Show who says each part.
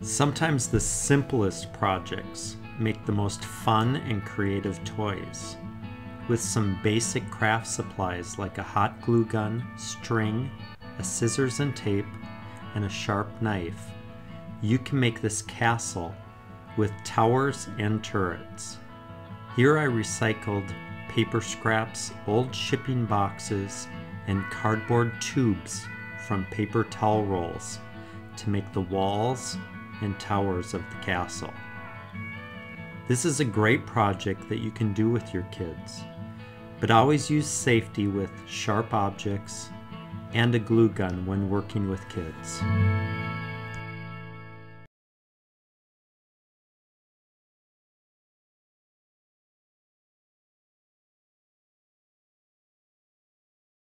Speaker 1: Sometimes the simplest projects make the most fun and creative toys. With some basic craft supplies like a hot glue gun, string, a scissors and tape, and a sharp knife, you can make this castle with towers and turrets. Here I recycled paper scraps, old shipping boxes, and cardboard tubes from paper towel rolls to make the walls and towers of the castle. This is a great project that you can do with your kids, but always use safety with sharp objects and a glue gun when working with kids.